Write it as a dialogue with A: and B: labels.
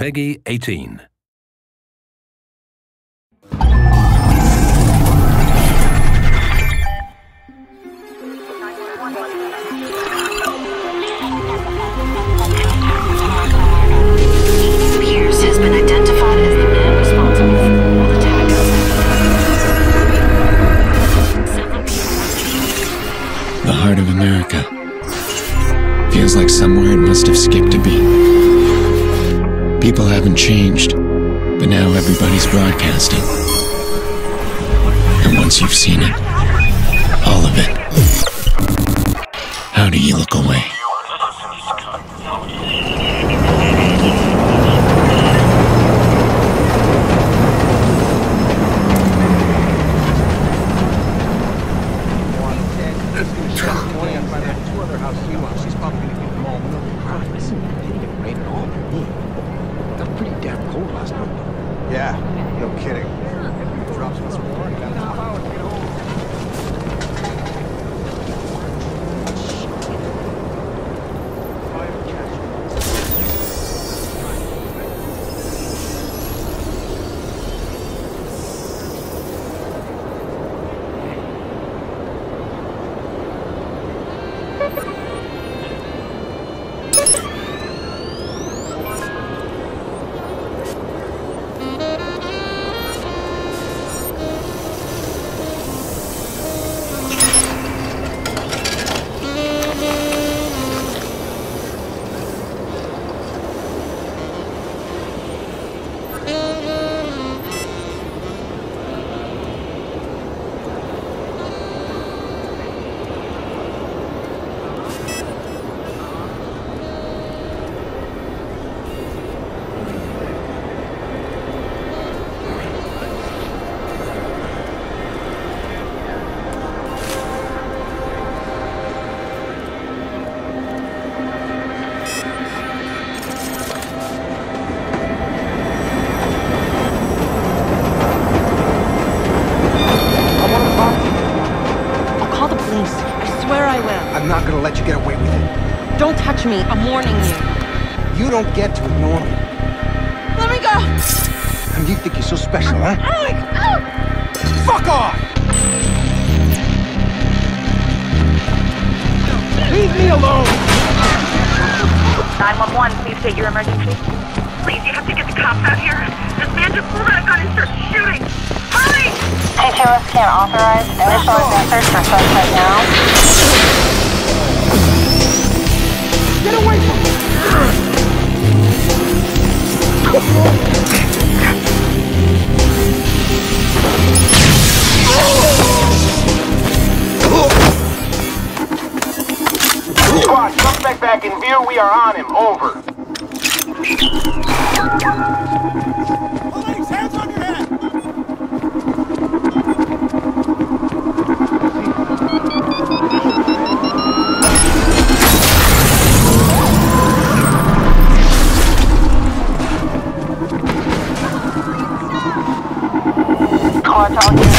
A: Peggy 18.
B: Pearce has been identified as the man responsible for the attack.
C: The heart of America. Feels like somewhere it must have skipped a beat. People haven't changed, but now everybody's broadcasting. And once you've seen it, all of it, how do you look away?
D: Got
E: Yeah, no kidding.
F: Swear I will.
E: I'm not gonna let you get away with it.
F: Don't touch me. I'm warning you.
E: You don't get to ignore me.
F: Let me go.
E: And you think you're so special, huh?
F: Alex! Alex!
E: Fuck off! Leave me alone!
G: 911, please state your emergency. Please, you have to get the cops out here. This man just pulled out a gun and started shooting. Hurry!
H: HOS can't authorize initial search for suspect now.
E: Get away from me!
D: Squad, suspect back in view. We are on him. Over.
E: Police,
H: Units.